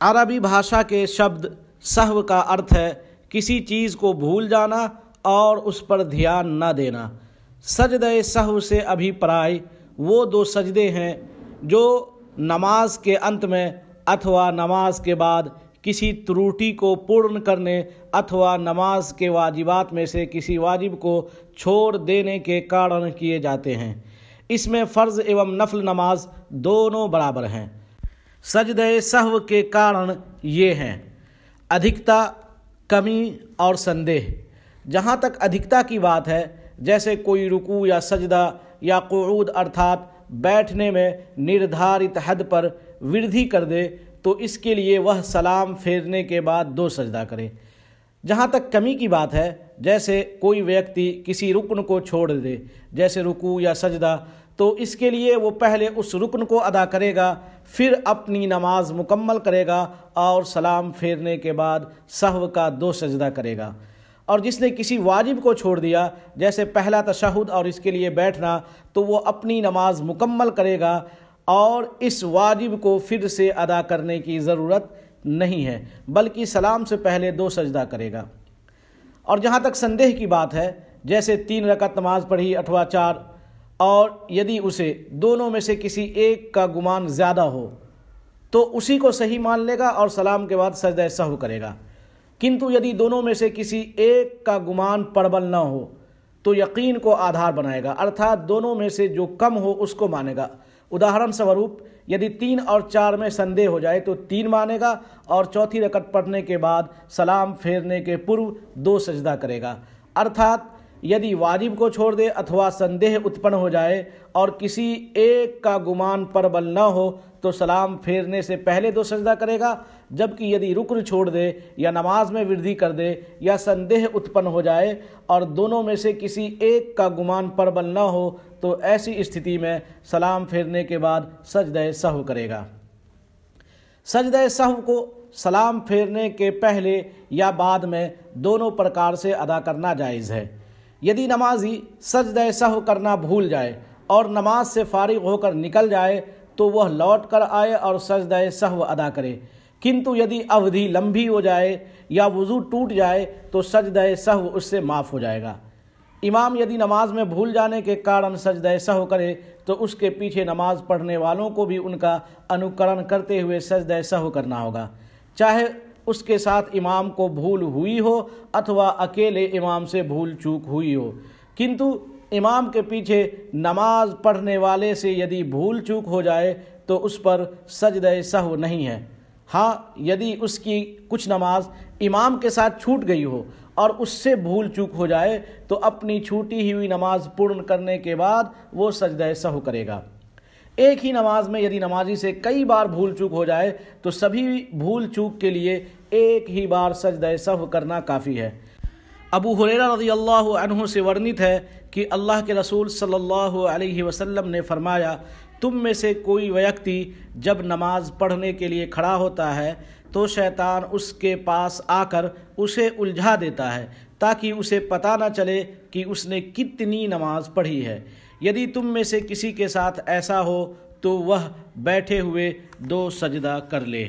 अरबी भाषा के शब्द सहव का अर्थ है किसी चीज़ को भूल जाना और उस पर ध्यान न देना। सजद सहव से अभिप्राय वो दो सजदे हैं जो नमाज़ के अंत में अथवा नमाज़ के बाद किसी त्रुटि को पूर्ण करने अथवा नमाज़ के वाजिबात में से किसी वाजिब को छोड़ देने के कारण किए जाते हैं। इसमें फ़र्ज़ एवं नफल नमाज़ दोनों बराबर हैं। सजद सहव के कारण ये हैं। अधिकता, कमी और संदेह। जहाँ तक अधिकता की बात है, जैसे कोई रुकू या सजदा या क़ूद अर्थात बैठने में निर्धारित हद पर वृद्धि कर दे तो इसके लिए वह सलाम फेरने के बाद दो सजदा करे। जहाँ तक कमी की बात है, जैसे कोई व्यक्ति किसी रुकन को छोड़ दे, जैसे रुकू या सजदा तो इसके लिए वो पहले उस रुकन को अदा करेगा, फिर अपनी नमाज़ मुकम्मल करेगा और सलाम फेरने के बाद सहव का दो सजदा करेगा। और जिसने किसी वाजिब को छोड़ दिया, जैसे पहला तशहद और इसके लिए बैठना तो वो अपनी नमाज़ मुकम्मल करेगा और इस वाजिब को फिर से अदा करने की ज़रूरत नहीं है, बल्कि सलाम से पहले दो सजदा करेगा। और जहाँ तक संदेह की बात है, जैसे तीन रकत नमाज़ पढ़ी अथवा चार और यदि उसे दोनों में से किसी एक का गुमान ज़्यादा हो तो उसी को सही मान लेगा और सलाम के बाद सजदा सहव करेगा। किंतु यदि दोनों में से किसी एक का गुमान प्रबल न हो तो यकीन को आधार बनाएगा, अर्थात दोनों में से जो कम हो उसको मानेगा। उदाहरण स्वरूप, यदि तीन और चार में संदेह हो जाए तो तीन मानेगा और चौथी रकत पढ़ने के बाद सलाम फेरने के पूर्व दो सजदा करेगा। अर्थात यदि वाजिब को छोड़ दे अथवा संदेह उत्पन्न हो जाए और किसी एक का गुमान पर बल न हो तो सलाम फेरने से पहले दो सजदा करेगा, जबकि यदि रुकन छोड़ दे या नमाज़ में वृद्धि कर दे या संदेह उत्पन्न हो जाए और दोनों में से किसी एक का गुमान पर बल न हो तो ऐसी स्थिति में सलाम फेरने के बाद सजद सहव करेगा। सजद सहव को सलाम फेरने के पहले या बाद में दोनों प्रकार से अदा करना जायज़ है। यदि नमाजी सजद सह करना भूल जाए और नमाज़ से फारिग होकर निकल जाए तो वह लौट कर आए और सजद सहव अदा करे। किंतु यदि अवधि लंबी हो जाए या वज़ू टूट जाए तो सजद सहव उससे माफ़ हो जाएगा। इमाम यदि नमाज़ में भूल जाने के कारण सजद सहव करे तो उसके पीछे नमाज़ पढ़ने वालों को भी उनका अनुकरण करते हुए सजद सहव करना होगा। चाहे उसके साथ इमाम को भूल हुई हो अथवा अकेले इमाम से भूल चूक हुई हो। किंतु इमाम के पीछे नमाज़ पढ़ने वाले से यदि भूल चूक हो जाए तो उस पर सजद सहव नहीं है। हाँ यदि उसकी कुछ नमाज़ इमाम के साथ छूट गई हो और उससे भूल चूक हो जाए तो अपनी छूटी हुई नमाज़ पूर्ण करने के बाद वो सजद सहव करेगा। एक ही नमाज़ में यदि नमाजी से कई बार भूल चूक हो जाए तो सभी भूल चूक के लिए एक ही बार सजद सहव करना काफ़ी है। अबू हुरैरा रज़ी अल्लाह से वर्णित है कि अल्लाह के रसूल सल्लल्लाहु अलैहि वसल्लम ने फरमाया, तुम में से कोई व्यक्ति जब नमाज़ पढ़ने के लिए खड़ा होता है तो शैतान उसके पास आकर उसे उलझा देता है, ताकि उसे पता न चले कि उसने कितनी नमाज़ पढ़ी है। यदि तुम में से किसी के साथ ऐसा हो तो वह बैठे हुए दो सजदा कर ले।